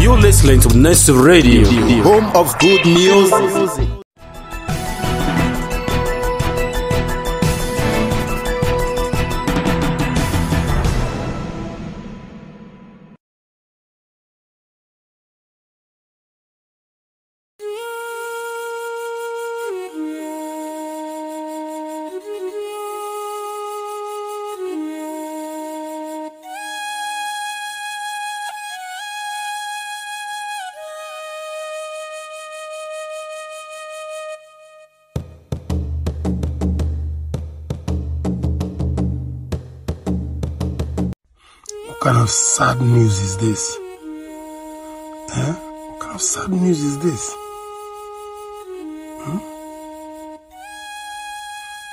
You're listening to Nest Radio, home of good music. What kind of sad news is this? Huh? What kind of sad news is this? Hmm?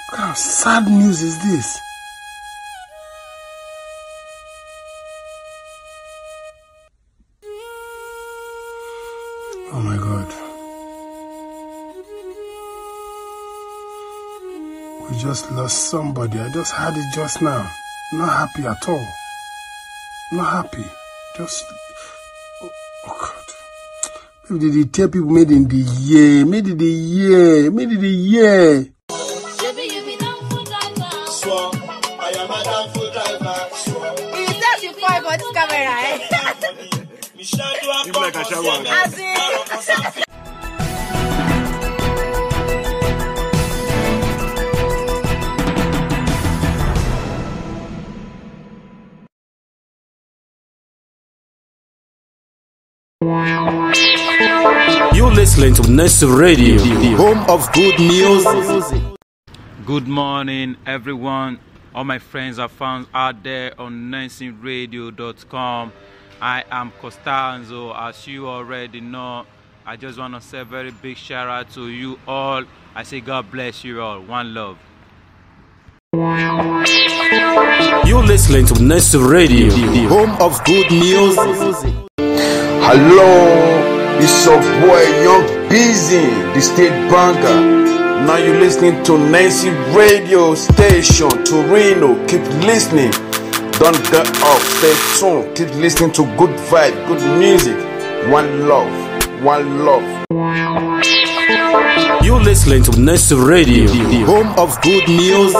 What kind of sad news is this? Oh my god. We just lost somebody. I just had it just now. Not happy at all. Not happy. Just. Oh, oh God. Maybe they tell people made in the year. Made in the year. Made in the year. Baby, you be down You're listening to Nest Radio, the home of good music. Good morning, everyone. All my friends and fans out there on NansingRadio.com. I am Costanzo. As you already know, I just want to say a very big shout out to you all. I say God bless you all. One love. You're listening to Nest Radio, the home of good music. Hello, your boy Young Busy, the state banker. Now you're listening to Nersi Radio Station, Torino. Keep listening. Don't get off. Stay tuned. Keep listening to good vibe, good music. One love, one love. You're listening to Nersi Radio, the home of good music.